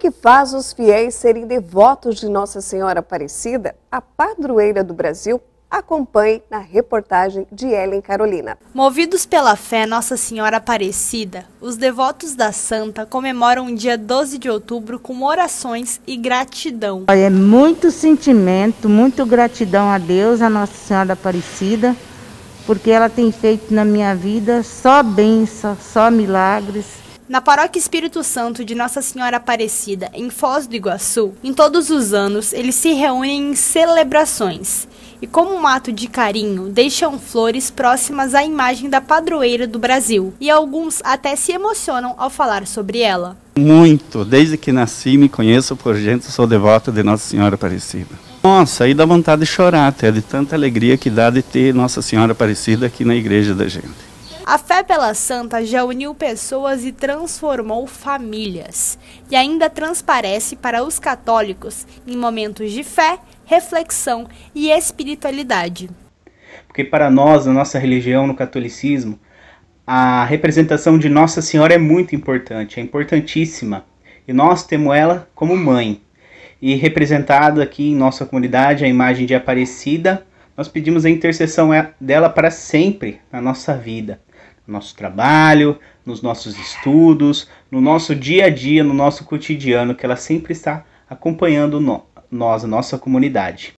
que faz os fiéis serem devotos de Nossa Senhora Aparecida, a padroeira do Brasil? Acompanhe na reportagem de Ellen Carolina. Movidos pela fé Nossa Senhora Aparecida, os devotos da Santa comemoram o dia 12 de outubro com orações e gratidão. É muito sentimento, muito gratidão a Deus, a Nossa Senhora Aparecida, porque ela tem feito na minha vida só bênção, só milagres. Na Paróquia Espírito Santo de Nossa Senhora Aparecida, em Foz do Iguaçu, em todos os anos eles se reúnem em celebrações e, como um ato de carinho, deixam flores próximas à imagem da padroeira do Brasil. E alguns até se emocionam ao falar sobre ela. Muito, desde que nasci me conheço por gente, sou devoto de Nossa Senhora Aparecida. Nossa, aí dá vontade de chorar até, de tanta alegria que dá de ter Nossa Senhora Aparecida aqui na igreja da gente. A fé pela santa já uniu pessoas e transformou famílias, e ainda transparece para os católicos em momentos de fé, reflexão e espiritualidade. Porque para nós, na nossa religião, no catolicismo, a representação de Nossa Senhora é muito importante, é importantíssima, e nós temos ela como mãe. E representado aqui em nossa comunidade a imagem de Aparecida, nós pedimos a intercessão dela para sempre na nossa vida no nosso trabalho, nos nossos estudos, no nosso dia a dia, no nosso cotidiano, que ela sempre está acompanhando nós, a nossa comunidade.